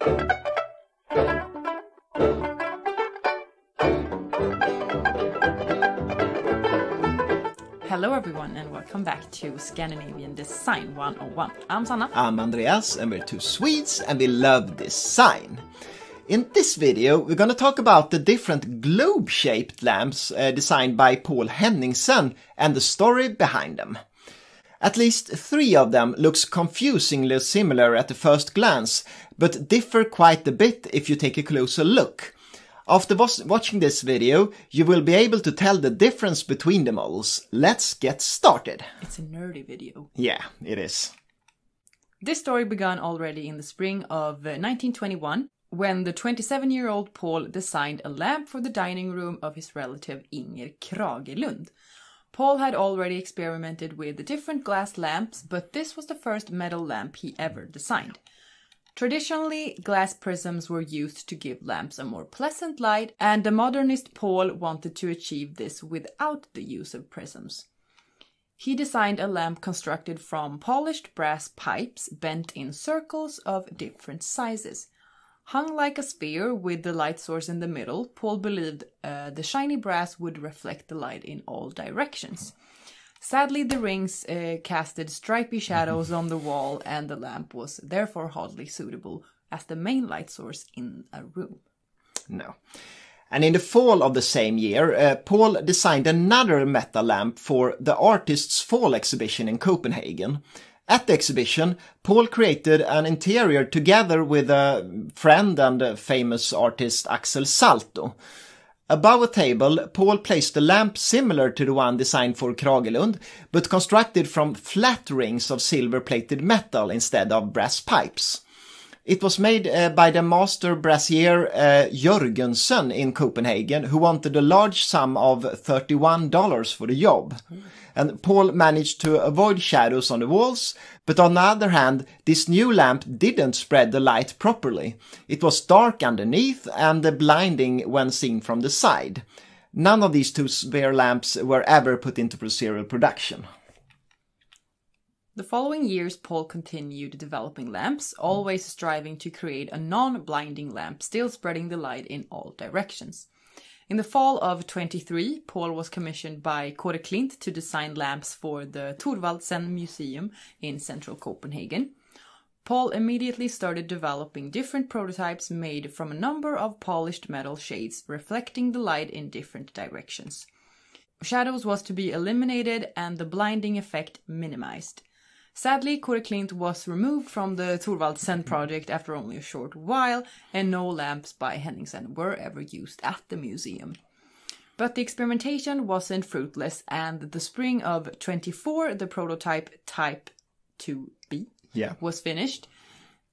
Hello everyone and welcome back to Scandinavian Design 101. I'm Sanna. I'm Andreas and we're two Swedes and we love design. In this video we're gonna talk about the different globe-shaped lamps uh, designed by Poul Henningsen and the story behind them. At least three of them looks confusingly similar at the first glance, but differ quite a bit if you take a closer look. After watching this video, you will be able to tell the difference between the models. Let's get started. It's a nerdy video. Yeah, it is. This story began already in the spring of uh, 1921 when the 27 year old Poul designed a lamp for the dining room of his relative Inger Kragelund. Poul had already experimented with different glass lamps, but this was the first metal lamp he ever designed. Traditionally, glass prisms were used to give lamps a more pleasant light, and the modernist Poul wanted to achieve this without the use of prisms. He designed a lamp constructed from polished brass pipes bent in circles of different sizes. Hung like a sphere with the light source in the middle, Poul believed uh, the shiny brass would reflect the light in all directions. Sadly, the rings uh, casted stripy shadows on the wall, and the lamp was therefore hardly suitable as the main light source in a room. No. And in the fall of the same year, uh, Poul designed another metal lamp for the Artists' Fall exhibition in Copenhagen. At the exhibition, Poul created an interior together with a friend and famous artist Axel Salto. Above a table, Poul placed a lamp similar to the one designed for Kragelund, but constructed from flat rings of silver-plated metal instead of brass pipes. It was made uh, by the master brassier uh, Jörgensen in Copenhagen, who wanted a large sum of $31 for the job. Mm. And Poul managed to avoid shadows on the walls, but on the other hand, this new lamp didn't spread the light properly. It was dark underneath and blinding when seen from the side. None of these two spare lamps were ever put into serial production. The following years, Poul continued developing lamps, always striving to create a non blinding lamp, still spreading the light in all directions. In the fall of 23, Poul was commissioned by Kåre Klint to design lamps for the Thorvaldsen Museum in central Copenhagen. Poul immediately started developing different prototypes made from a number of polished metal shades reflecting the light in different directions. Shadows was to be eliminated and the blinding effect minimized. Sadly, Klint was removed from the Thorvaldsen project after only a short while, and no lamps by Henningsen were ever used at the museum. But the experimentation wasn't fruitless, and the spring of 24, the prototype Type 2B yeah. was finished.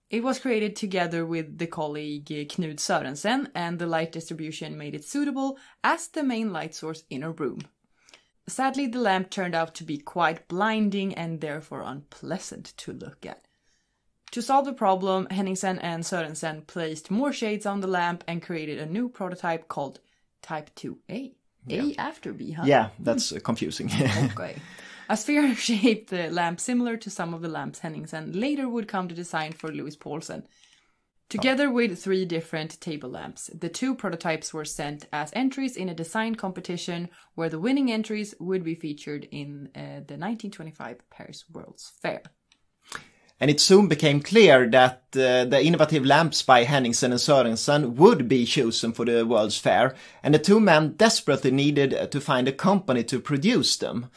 It was created together with the colleague Knud Sørensen, and the light distribution made it suitable as the main light source in a room. Sadly, the lamp turned out to be quite blinding and therefore unpleasant to look at. To solve the problem, Henningsen and Sørensen placed more shades on the lamp and created a new prototype called Type 2A. Yeah. A after B, huh? Yeah, that's hmm. confusing. okay. A sphere-shaped lamp similar to some of the lamps Henningsen later would come to design for Louis Poulsen, Together with three different table lamps, the two prototypes were sent as entries in a design competition where the winning entries would be featured in uh, the 1925 Paris World's Fair. And it soon became clear that uh, the innovative lamps by Henningsen and Sørensen would be chosen for the World's Fair, and the two men desperately needed to find a company to produce them.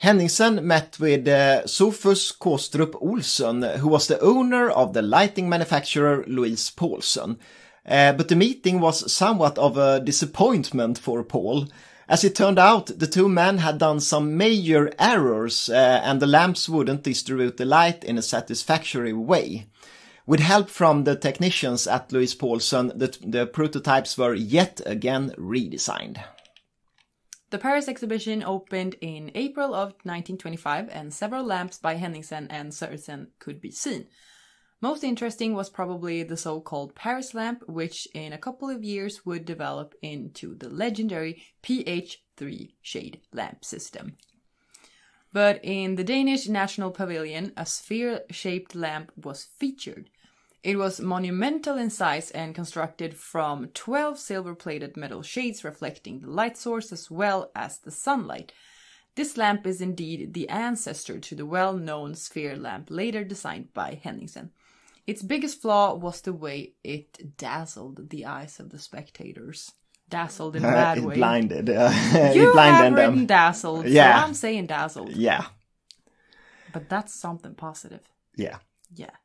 Henningsen met with uh, Sofus Kåstrup Olsson, who was the owner of the lighting manufacturer Louis Poulsen. Uh, but the meeting was somewhat of a disappointment for Poul. As it turned out, the two men had done some major errors uh, and the lamps wouldn't distribute the light in a satisfactory way. With help from the technicians at Louis Poulsen, the, the prototypes were yet again redesigned. The Paris exhibition opened in April of 1925 and several lamps by Henningsen and Sørensen could be seen. Most interesting was probably the so-called Paris lamp, which in a couple of years would develop into the legendary PH3 shade lamp system. But in the Danish National Pavilion, a sphere-shaped lamp was featured. It was monumental in size and constructed from 12 silver plated metal shades reflecting the light source as well as the sunlight. This lamp is indeed the ancestor to the well known sphere lamp later designed by Henningsen. Its biggest flaw was the way it dazzled the eyes of the spectators. Dazzled in a bad it way. blinded. Uh, You it blinded have written them. dazzled, Yeah. so I'm saying dazzled. Yeah, But that's something positive. yeah, Yeah.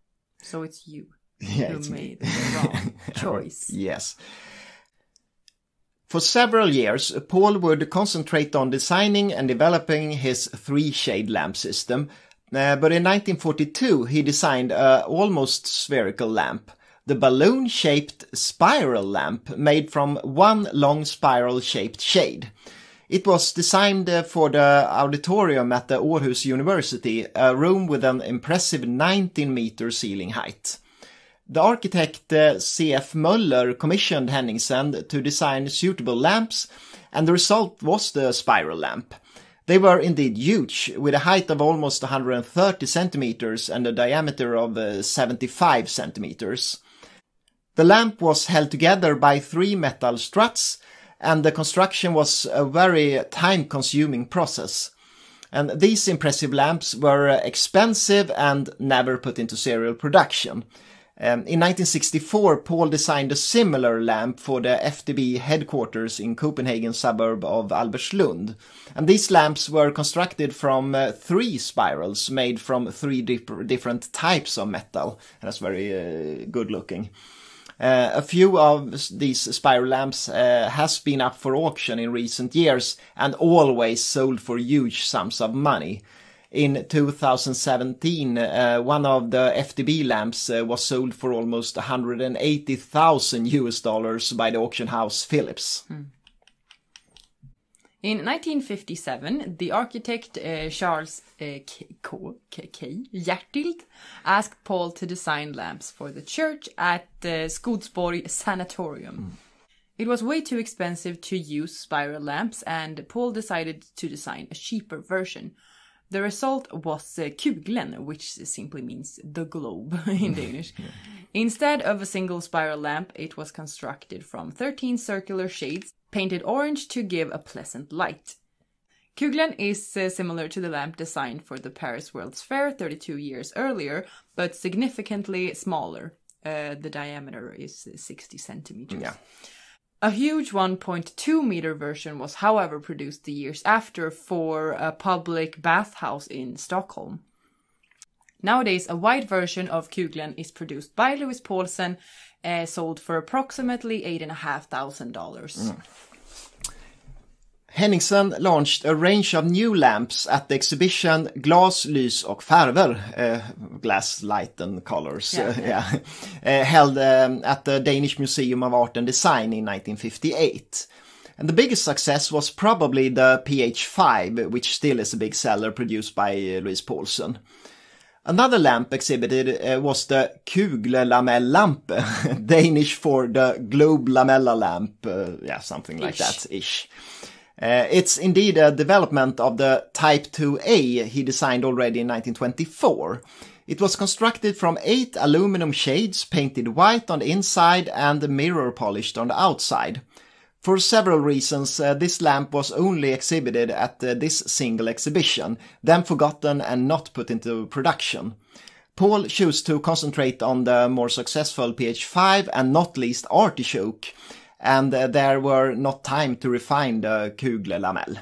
So it's you yeah. me. made the wrong choice. Yes. For several years, Poul would concentrate on designing and developing his three-shade lamp system, uh, but in 1942 he designed a almost spherical lamp, the balloon-shaped spiral lamp made from one long spiral-shaped shade. It was designed uh, for the auditorium at the Aarhus University, a room with an impressive 19 meter ceiling height. The architect uh, C.F. Möller commissioned Henningsen to design suitable lamps, and the result was the spiral lamp. They were indeed huge, with a height of almost 130 centimeters and a diameter of uh, 75 centimeters. The lamp was held together by three metal struts, and the construction was a very time-consuming process. And these impressive lamps were uh, expensive and never put into serial production. Um, in 1964, Poul designed a similar lamp for the FDB headquarters in Copenhagen suburb of Albertslund. And these lamps were constructed from uh, three spirals made from three different types of metal. And that's very uh, good looking. Uh, a few of these spiral lamps uh, has been up for auction in recent years and always sold for huge sums of money. In 2017, uh, one of the FDB lamps uh, was sold for almost 180,000 US dollars by the auction house Phillips. In 1957, the architect uh, Charles uh, K. K. K. Hjertild asked Poul to design lamps for the church at the Skodsborg Sanatorium. It was way too expensive to use spiral lamps, and Poul decided to design a cheaper version. The result was uh, kuglen, which simply means the globe in Danish. Instead of a single spiral lamp, it was constructed from 13 circular shades, painted orange to give a pleasant light. Kuglen is uh, similar to the lamp designed for the Paris World's Fair 32 years earlier, but significantly smaller. Uh, the diameter is uh, 60 centimeters. Yeah. A huge 1.2 meter version was, however, produced the years after for a public bathhouse in Stockholm. Nowadays, a wide version of Kuglen is produced by Louis Poulsen, uh, sold for approximately $8,500. Henningsen launched a range of new lamps at the exhibition Glas, Lys och Färger, uh, Glass, Light and Colors, Yeah, uh, yeah, uh, held um, at the Danish Museum of Art and Design in 1958. And the biggest success was probably the PH5, which still is a big seller produced by uh, Louis Poulsen. Another lamp exhibited was the Kuglelamellampe, Danish for the Globe Lamella lamp, yeah, something like Ish. that, ish. Uh, it's indeed a development of the Type 2A he designed already in 1924. It was constructed from eight aluminum shades painted white on the inside and mirror polished on the outside. For several reasons, uh, this lamp was only exhibited at uh, this single exhibition, then forgotten and not put into production. Poul chose to concentrate on the more successful PH5 and not least Artichoke, and there were not time to refine the Kugle Lamell.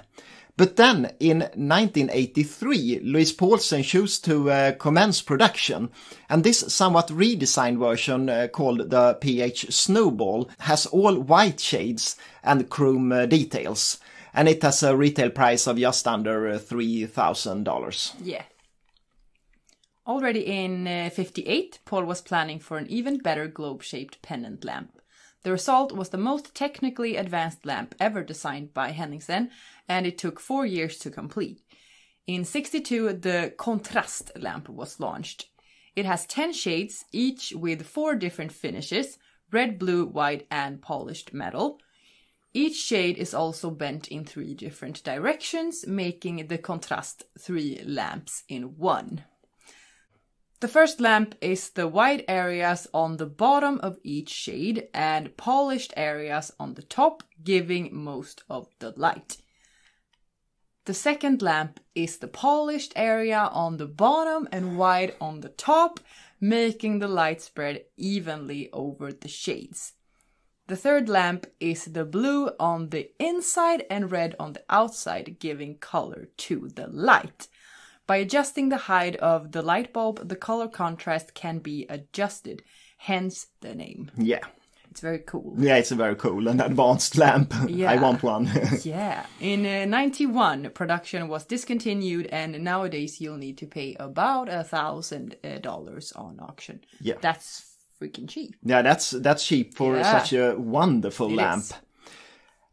But then, in 1983, Louis Poulsen chose to uh, commence production, and this somewhat redesigned version uh, called the PH Snowball has all white shades and chrome uh, details, and it has a retail price of just under uh, $3,000. Yeah. Already in uh, 58, Poul was planning for an even better globe shaped pendant lamp. The result was the most technically advanced lamp ever designed by Henningsen, and it took four years to complete. In 62, the Contrast lamp was launched. It has 10 shades, each with four different finishes red, blue, white, and polished metal. Each shade is also bent in three different directions, making the Contrast three lamps in one. The first lamp is the white areas on the bottom of each shade and polished areas on the top, giving most of the light. The second lamp is the polished area on the bottom and white on the top, making the light spread evenly over the shades. The third lamp is the blue on the inside and red on the outside, giving color to the light. By adjusting the height of the light bulb, the color contrast can be adjusted, hence the name. Yeah. It's very cool. Yeah, it's a very cool and advanced lamp. yeah. I want one. Yeah. In uh, 91, production was discontinued, and nowadays you'll need to pay about a thousand uh, dollars on auction. Yeah. That's freaking cheap. yeah, that's that's cheap for Yeah. such a wonderful It lamp. is.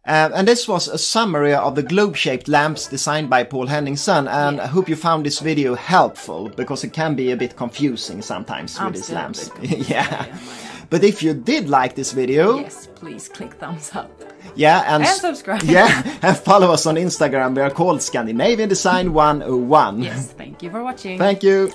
Uh, and this was a summary of the globe-shaped lamps designed by Poul Henningsen and Yeah. I hope you found this video helpful because it can be a bit confusing sometimes with these lamps. yeah. I am, I am. But if you did like this video, Yes, please click thumbs up. yeah, and, And subscribe. yeah, and follow us on Instagram. We are called Scandinavian Design 101. Yes, thank you for watching. Thank you.